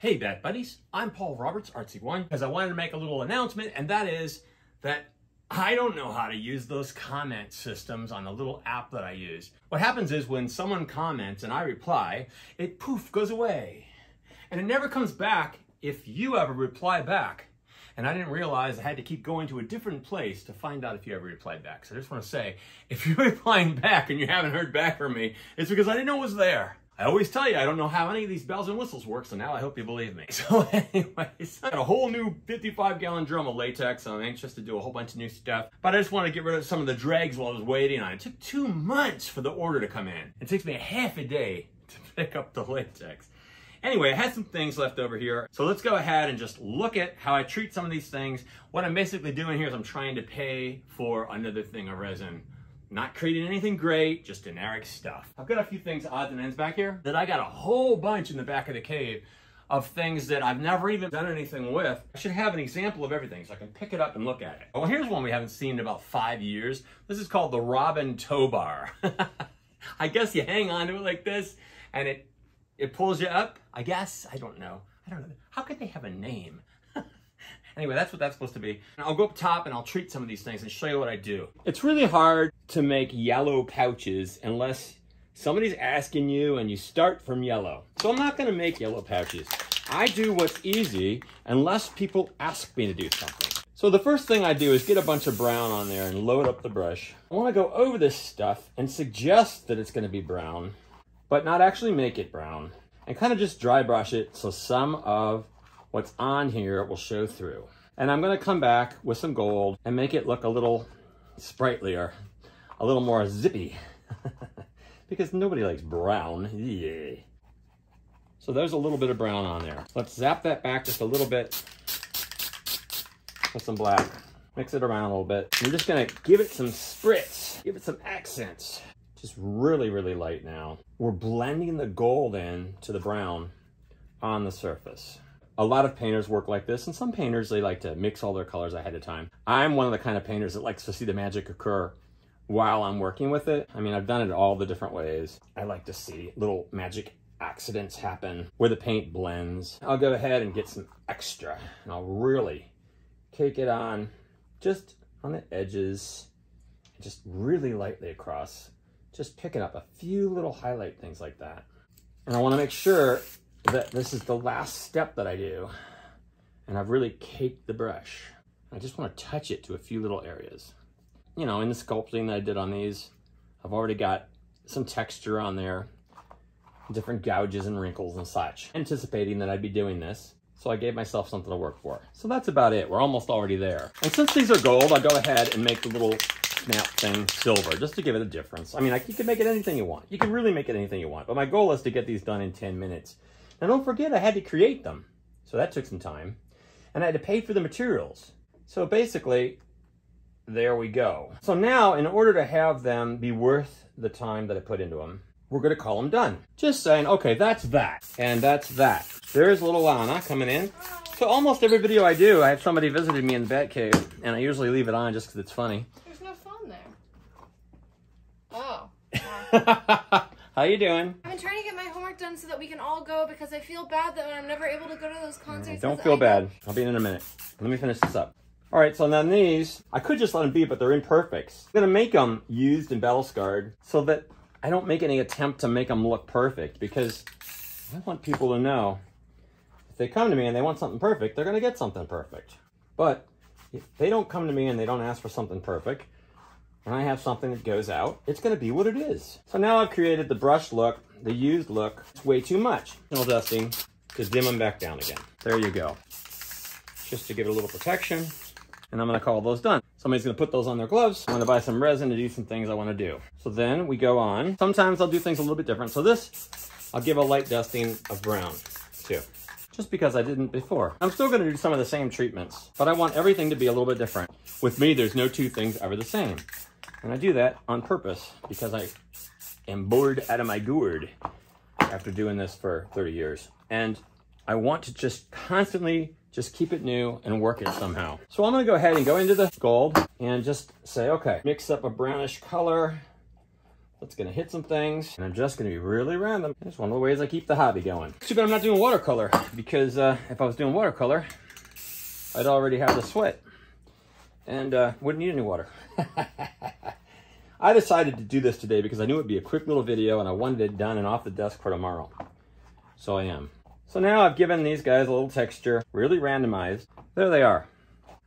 Hey, Bat Buddies, I'm Paul Roberts, artsee1, because I wanted to make a little announcement, and that is that I don't know how to use those comment systems on the little app that I use. What happens is when someone comments and I reply, it poof goes away. And it never comes back if you ever reply back. And I didn't realize I had to keep going to a different place to find out if you ever replied back. So I just want to say, if you're replying back and you haven't heard back from me, it's because I didn't know it was there. I always tell you, I don't know how any of these bells and whistles work, so now I hope you believe me. So anyways, I got a whole new 55 gallon drum of latex, I'm anxious to do a whole bunch of new stuff. But I just wanted to get rid of some of the dregs while I was waiting on it. It took two months for the order to come in. It takes me a half a day to pick up the latex. Anyway, I had some things left over here. So let's go ahead and just look at how I treat some of these things. What I'm basically doing here is I'm trying to pay for another thing of resin not creating anything great, just generic stuff. I've got a few things odds and ends back here that I got a whole bunch in the back of the cave of things that I've never even done anything with. I should have an example of everything so I can pick it up and look at it. Oh, well, here's one we haven't seen in about five years. This is called the Robin Tow Bar. I guess you hang on to it like this and it, it pulls you up. I guess, I don't know. I don't know. How could they have a name? Anyway, that's what that's supposed to be. And I'll go up top and I'll treat some of these things and show you what I do. It's really hard to make yellow pouches unless somebody's asking you and you start from yellow. So I'm not gonna make yellow pouches. I do what's easy unless people ask me to do something. So the first thing I do is get a bunch of brown on there and load up the brush. I wanna go over this stuff and suggest that it's gonna be brown, but not actually make it brown. And kind of just dry brush it so some of what's on here will show through. And I'm gonna come back with some gold and make it look a little sprightlier, a little more zippy, because nobody likes brown, yeah. So there's a little bit of brown on there. Let's zap that back just a little bit with some black. Mix it around a little bit. I'm just gonna give it some spritz, give it some accents. Just really, really light now. We're blending the gold in to the brown on the surface a lot of painters work like this, and some painters, they like to mix all their colors ahead of time. I'm one of the kind of painters that likes to see the magic occur while I'm working with it. I mean, I've done it all the different ways. I like to see little magic accidents happen where the paint blends. I'll go ahead and get some extra, and I'll really cake it on just on the edges, just really lightly across, just picking up a few little highlight things like that. And I wanna make sure that this is the last step that I do. And I've really caked the brush. I just want to touch it to a few little areas. You know, in the sculpting that I did on these, I've already got some texture on there, different gouges and wrinkles and such, anticipating that I'd be doing this. So I gave myself something to work for. So that's about it. We're almost already there. And since these are gold, I'll go ahead and make the little snap thing silver, just to give it a difference. I mean, I, you can make it anything you want. You can really make it anything you want. But my goal is to get these done in 10 minutes. Now don't forget I had to create them. So that took some time. And I had to pay for the materials. So basically, there we go. So now, in order to have them be worth the time that I put into them, we're gonna call them done. Just saying, okay, that's that, and that's that. There's a little Lana coming in. So almost every video I do, I have somebody visited me in the bat cave, and I usually leave it on just because it's funny. There's no phone there. Oh. How you doing? I've been trying to get my homework done so that we can all go because I feel bad that I'm never able to go to those concerts. Don't feel bad. I'll be in in a minute. Let me finish this up. All right, so then these, I could just let them be, but they're imperfects. I'm gonna make them used and battle scarred so that I don't make any attempt to make them look perfect because I want people to know if they come to me and they want something perfect, they're gonna get something perfect. But if they don't come to me and they don't ask for something perfect, and I have something that goes out, it's gonna be what it is. So now I've created the brush look, the used look. It's way too much. No dusting, just dim them back down again. There you go. Just to give it a little protection. And I'm gonna call those done. Somebody's gonna put those on their gloves. I'm gonna buy some resin to do some things I wanna do. So then we go on. Sometimes I'll do things a little bit different. So this, I'll give a light dusting of brown too just because I didn't before. I'm still gonna do some of the same treatments, but I want everything to be a little bit different. With me, there's no two things ever the same. And I do that on purpose because I am bored out of my gourd after doing this for 30 years. And I want to just constantly just keep it new and work it somehow. So I'm gonna go ahead and go into the gold and just say, okay, mix up a brownish color That's gonna hit some things, and I'm just gonna be really random. It's one of the ways I keep the hobby going. Too bad I'm not doing watercolor, because uh, if I was doing watercolor, I'd already have the sweat, and uh, wouldn't need any water. I decided to do this today because I knew it'd be a quick little video, and I wanted it done and off the desk for tomorrow. So I am. So now I've given these guys a little texture, really randomized. There they are.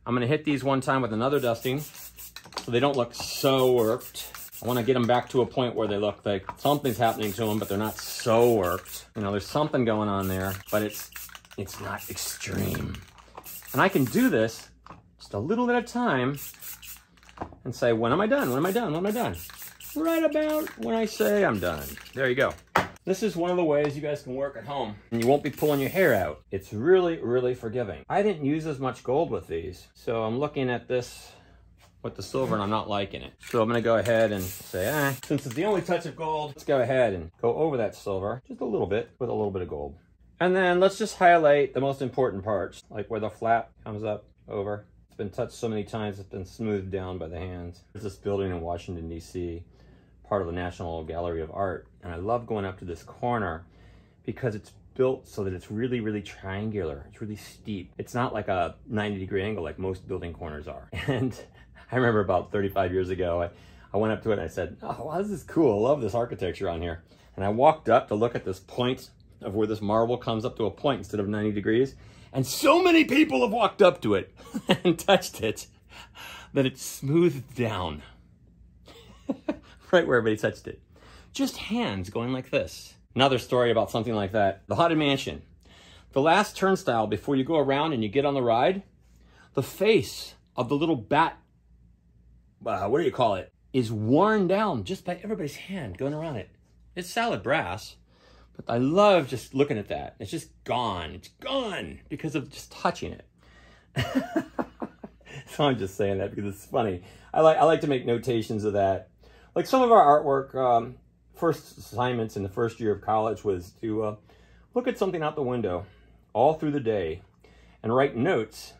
I'm gonna hit these one time with another dusting so they don't look so worked. I wanna get them back to a point where they look like something's happening to them, but they're not so worked. You know, there's something going on there, but it's, it's not extreme. And I can do this just a little at a time and say, when am I done? When am I done? When am I done? Right about when I say I'm done. There you go. This is one of the ways you guys can work at home and you won't be pulling your hair out. It's really, really forgiving. I didn't use as much gold with these, so I'm looking at this with the silver and I'm not liking it. So I'm gonna go ahead and say, eh, since it's the only touch of gold, let's go ahead and go over that silver just a little bit with a little bit of gold. And then let's just highlight the most important parts, like where the flap comes up over. Been touched so many times, it's been smoothed down by the hands. There's this building in Washington, D.C part of the National Gallery of Art. And I love going up to this corner because it's built so that it's really, really triangular. It's really steep. It's not like a 90 degree angle like most building corners are. And I remember about 35 years ago, I, I went up to it and I said, oh, wow, this is cool. I love this architecture on here. And I walked up to look at this point of where this marble comes up to a point instead of 90 degrees. And so many people have walked up to it and touched it that it's smoothed down. right where everybody touched it. Just hands going like this. Another story about something like that. The Haunted Mansion. The last turnstile before you go around and you get on the ride, the face of the little bat, uh, what do you call it, is worn down just by everybody's hand going around it. It's solid brass, but I love just looking at that. It's just gone. It's gone because of just touching it. so I'm just saying that because it's funny. I like I like to make notations of that like some of our artwork, um, first assignments in the first year of college was to uh, look at something out the window all through the day and write notes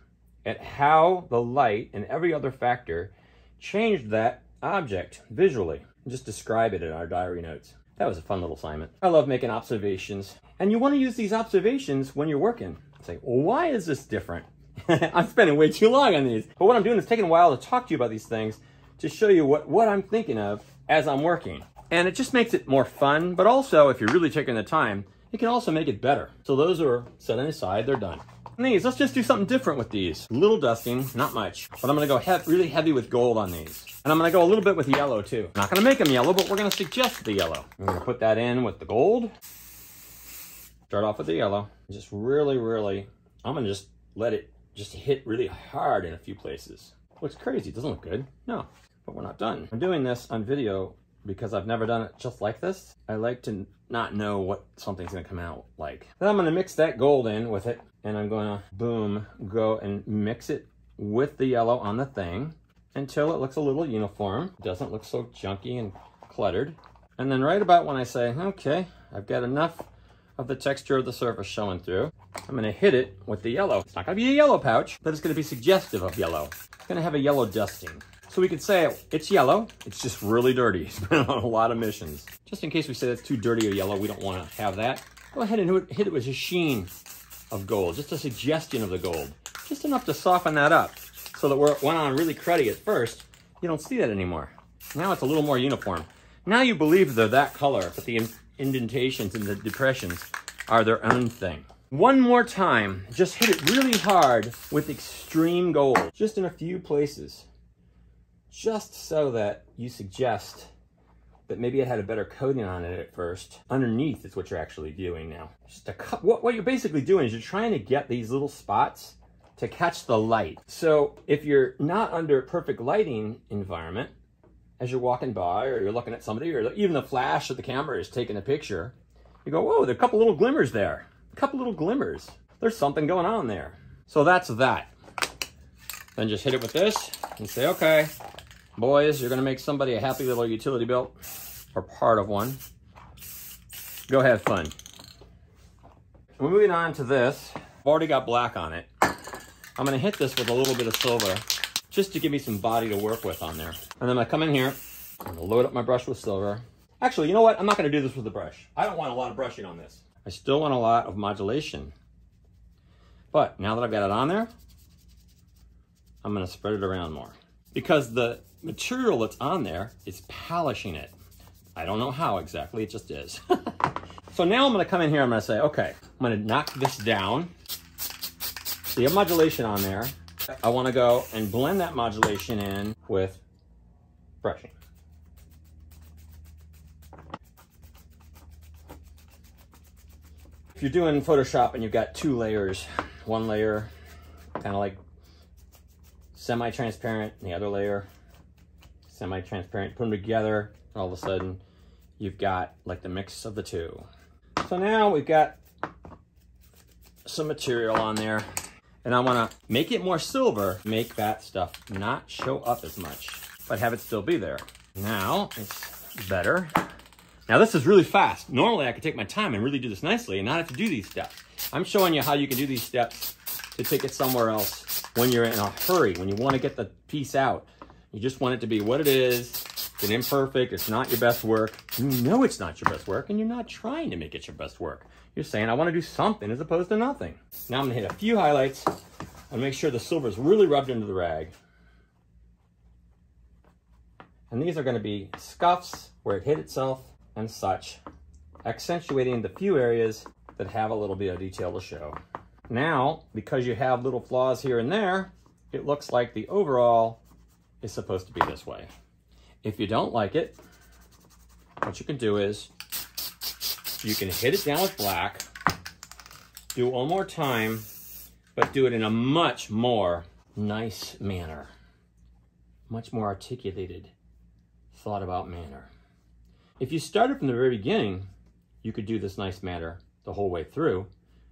at how the light and every other factor changed that object visually. Just describe it in our diary notes. That was a fun little assignment. I love making observations. And you want to use these observations when you're working. Say, well, why is this different? I'm spending way too long on these. But what I'm doing is taking a while to talk to you about these things to show you what, what I'm thinking of as I'm working. And it just makes it more fun, but also if you're really taking the time, it can also make it better. So those are set aside, they're done. And these, let's just do something different with these. Little dusting, not much, but I'm gonna go he really heavy with gold on these. And I'm gonna go a little bit with yellow too. Not gonna make them yellow, but we're gonna suggest the yellow. I'm gonna put that in with the gold. Start off with the yellow. Just really, really, I'm gonna just let it just hit really hard in a few places. Looks crazy, it doesn't look good. No, but we're not done. I'm doing this on video because I've never done it just like this. I like to not know what something's gonna come out like. Then I'm gonna mix that gold in with it and I'm gonna, boom, go and mix it with the yellow on the thing until it looks a little uniform. Doesn't look so junky and cluttered. And then right about when I say, okay, I've got enough of the texture of the surface showing through, I'm gonna hit it with the yellow. It's not gonna be a yellow pouch, but it's gonna be suggestive of yellow. It's gonna have a yellow dusting. So we could say it's yellow, it's just really dirty. It's been on a lot of missions. Just in case we say that's too dirty or yellow, we don't want to have that. Go ahead and hit it with a sheen of gold, just a suggestion of the gold. Just enough to soften that up so that where it went on really cruddy at first, you don't see that anymore. Now it's a little more uniform. Now you believe they're that color, but the indentations and the depressions are their own thing. One more time, just hit it really hard with extreme gold, just in a few places just so that you suggest that maybe it had a better coating on it at first. Underneath is what you're actually doing now. Just a what, what you're basically doing is you're trying to get these little spots to catch the light. So if you're not under a perfect lighting environment, as you're walking by or you're looking at somebody or even the flash of the camera is taking a picture, you go, whoa, there are a couple little glimmers there. A couple little glimmers. There's something going on there. So that's that. Then just hit it with this and say, okay, Boys, you're gonna make somebody a happy little utility belt or part of one. Go have fun. We're moving on to this. I've already got black on it. I'm gonna hit this with a little bit of silver just to give me some body to work with on there. And then I come in here, I'm gonna load up my brush with silver. Actually, you know what? I'm not to do this with the brush. I don't want a lot of brushing on this. I still want a lot of modulation. But now that I've got it on there, I'm to spread it around more. Because the material that's on there is polishing it. I don't know how exactly, it just is. so now I'm to come in here, I'm to say, okay, I'm to knock this down. So you have modulation on there. I want to go and blend that modulation in with brushing. If you're doing Photoshop and you've got two layers, one layer kind of like semi-transparent, and the other layer semi-transparent, put them together, and all of a sudden you've got like the mix of the two. So now we've got some material on there and I wanna make it more silver, make that stuff not show up as much, but have it still be there. Now it's better. Now this is really fast. Normally I could take my time and really do this nicely and not have to do these steps. I'm showing you how you can do these steps to take it somewhere else when you're in a hurry, when you wanna get the piece out. You just want it to be what it is. It's an imperfect, it's not your best work. You know it's not your best work and you're not trying to make it your best work. You're saying, I wanna do something as opposed to nothing. Now I'm gonna hit a few highlights and make sure the silver is really rubbed into the rag. And these are gonna be scuffs where it hit itself and such, accentuating the few areas that have a little bit of detail to show. Now, because you have little flaws here and there, it looks like the overall is supposed to be this way. If you don't like it, what you can do is you can hit it down with black, do one more time, but do it in a much more nice manner, much more articulated, thought about manner. If you started from the very beginning, you could do this nice manner the whole way through,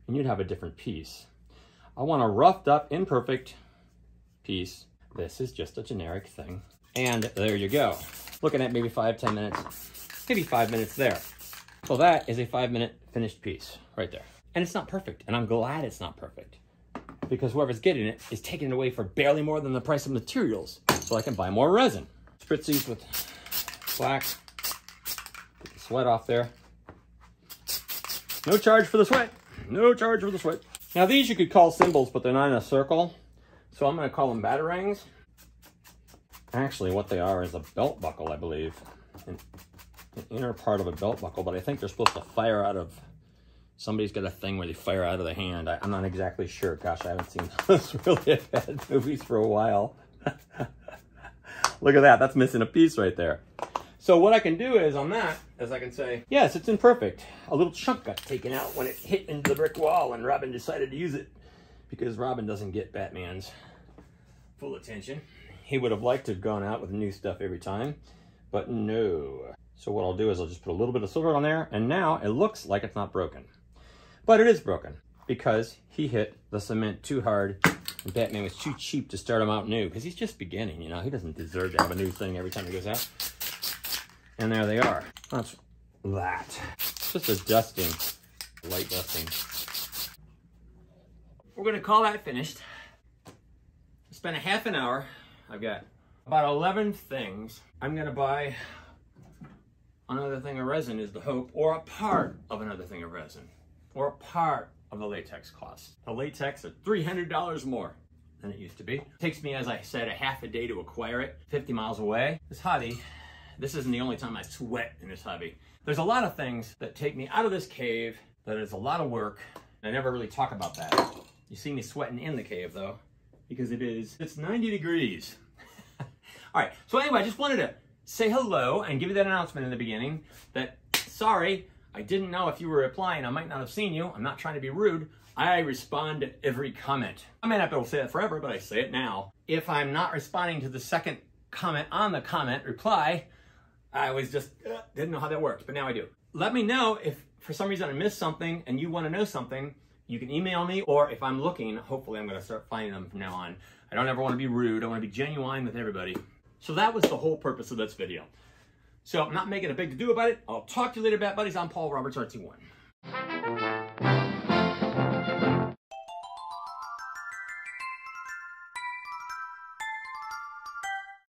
and you'd have a different piece. I want a roughed up, imperfect piece. This is just a generic thing. And there you go. Looking at maybe five, ten minutes, maybe five minutes there. So that is a five minute finished piece right there. And it's not perfect, and I'm glad it's not perfect because whoever's getting it is taking it away for barely more than the price of materials so I can buy more resin. Spritz these with black, get the sweat off there. No charge for the sweat. No charge for the sweat. Now these you could call symbols, but they're not in a circle. So I'm gonna call them batarangs. Actually, what they are is a belt buckle, I believe. An, an inner part of a belt buckle, but I think they're supposed to fire out of, somebody's got a thing where they fire out of the hand. I, am not exactly sure. Gosh, I haven't seen those really bad movies for a while. Look at that, that's missing a piece right there. So what I can do is on that, is I can say, yes, it's imperfect. A little chunk got taken out when it hit into the brick wall and Robin decided to use it because Robin doesn't get Batman's full attention. He would have liked to have gone out with new stuff every time, but no. So what I'll do is I'll just put a little bit of silver on there and now it looks like it's not broken. But it is broken because he hit the cement too hard and Batman was too cheap to start him out new because he's just beginning, you know. He doesn't deserve to have a new thing every time he goes out. And there they are. That's that. Just a dusting, light dusting. We're gonna call that finished. Spend a half an hour. I've got about 11 things. I'm gonna buy another thing of resin is the hope, or a part of another thing of resin, or a part of the latex cost. The latex is $300 more than it used to be. It takes me, as I said, a half a day to acquire it, 50 miles away. This hobby this isn't the only time I sweat in this hobby. There's a lot of things that take me out of this cave that is a lot of work. I never really talk about that. You see me sweating in the cave though, because it is, it's 90 degrees. All right, so anyway, I just wanted to say hello and give you that announcement in the beginning that, sorry, I didn't know if you were replying. I might not have seen you. I'm not trying to be rude. I respond to every comment. I may not be able to say that forever, but I say it now. If I'm not responding to the second comment on the comment reply, I was just, uh, didn't know how that worked, but now I do. Let me know if for some reason I missed something and you want to know something, you can email me, or if I'm looking, hopefully I'm to start finding them from now on. I don't ever want to be rude. I want to be genuine with everybody. So that was the whole purpose of this video. So I'm not making a big to do about it. I'll talk to you later, Bat Buddies. I'm Paul Roberts, artsee1.